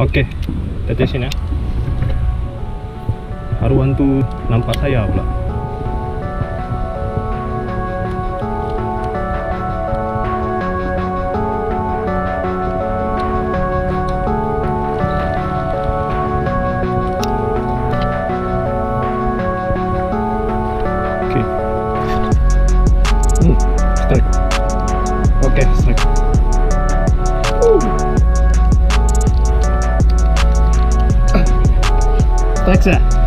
Okey, attention ya. Haruan tu nampak saya pula. Strike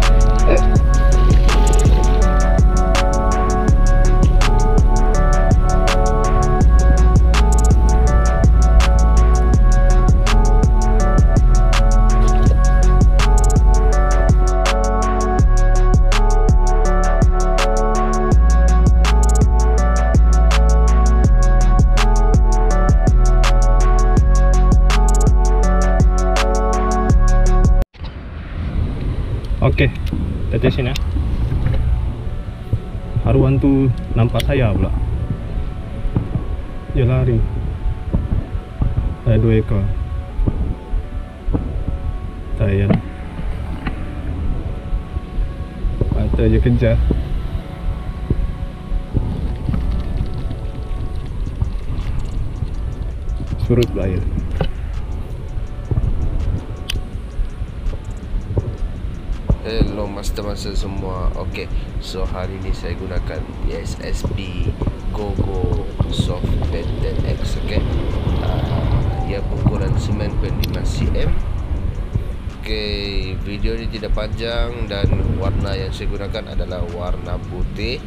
Okey, attention ya. Haruan tu nampak saya pula. Dia lari. Ada dua ekor. Saya. Mata je kejar. Surut pula air. Hello master-master semua. Okay So hari ni saya gunakan PSSB Gogo Soft Benten X Okay uh, Ia berukuran 9.5 cm Okay Video ni tidak panjang Dan warna yang saya gunakan adalah warna putih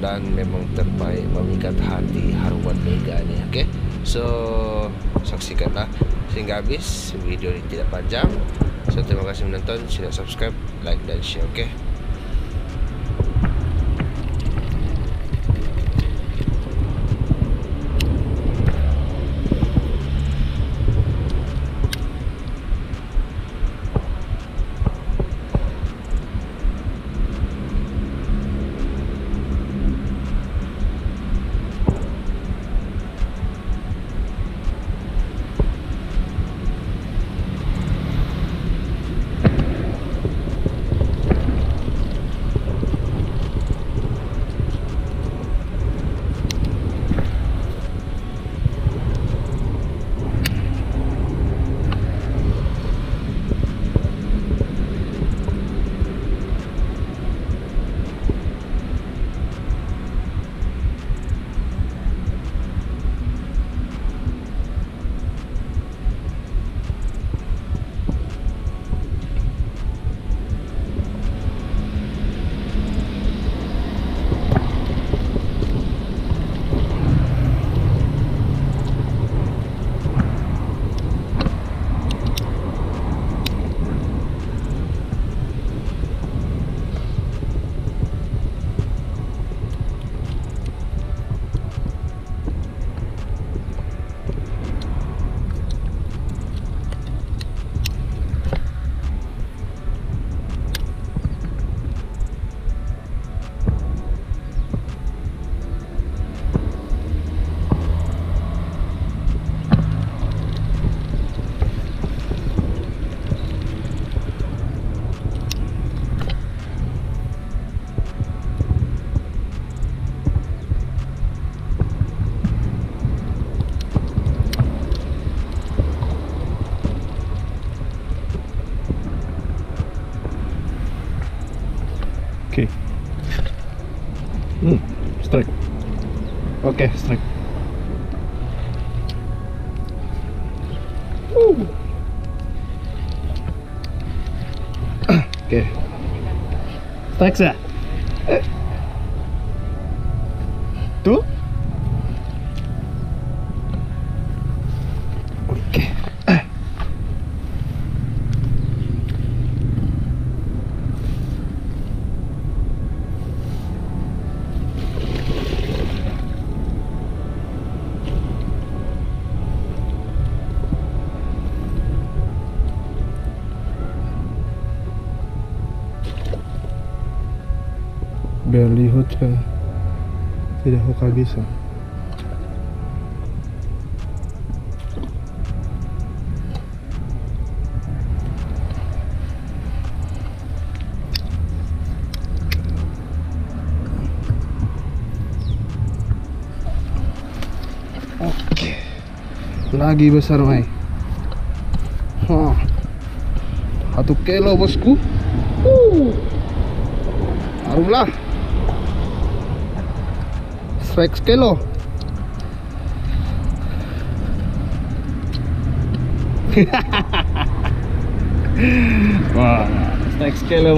Dan memang terbaik Memikat hati haruan mega ni Okay So Saksikanlah. Sehingga habis Video ni tidak panjang So terima kasih menonton Sila subscribe Like dan share Okay. Hmm, strike. Okay, strike. Woo. Okay. Strike sah. Tu? Beli hotel, tidak Hokage bisa. Oke. Lagi besar, Mai. Hah, Satu kilo bosku. Uh. Harumlah. Rex Kelo. Wah, Rex Kelo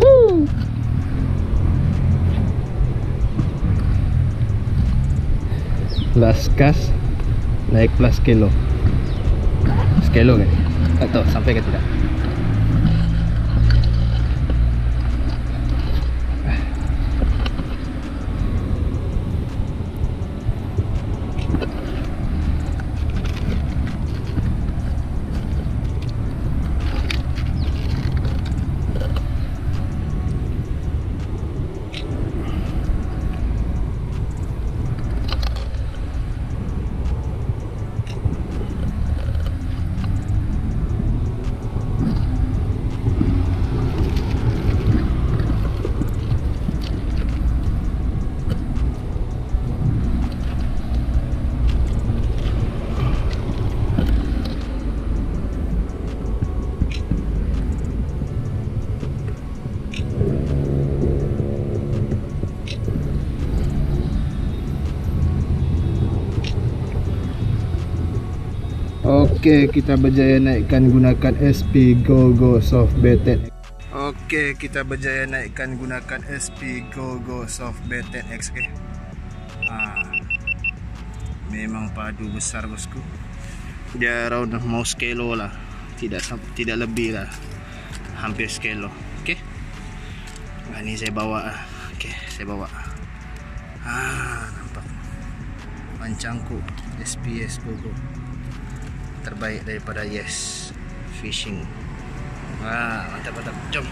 Woo. Last gas naik plus kilo. Sekilo ke? Atau sampai ke tidak? Okey, kita berjaya naikkan gunakan SP Go Go Soft Baited. Okey, kita berjaya naikkan gunakan SP Go Go Soft Baited X okay. ah, Memang padu besar bosku. Dia around mau skelo lah. Tidak tidak lebih lah. Hampir skelo. Okey. Nah, ni saya bawa ah. Okey, saya bawa. Ah, nampak. Pancangku SPS Go Go terbaik daripada Yes Fishing. Wah, mantap mantap. Jom.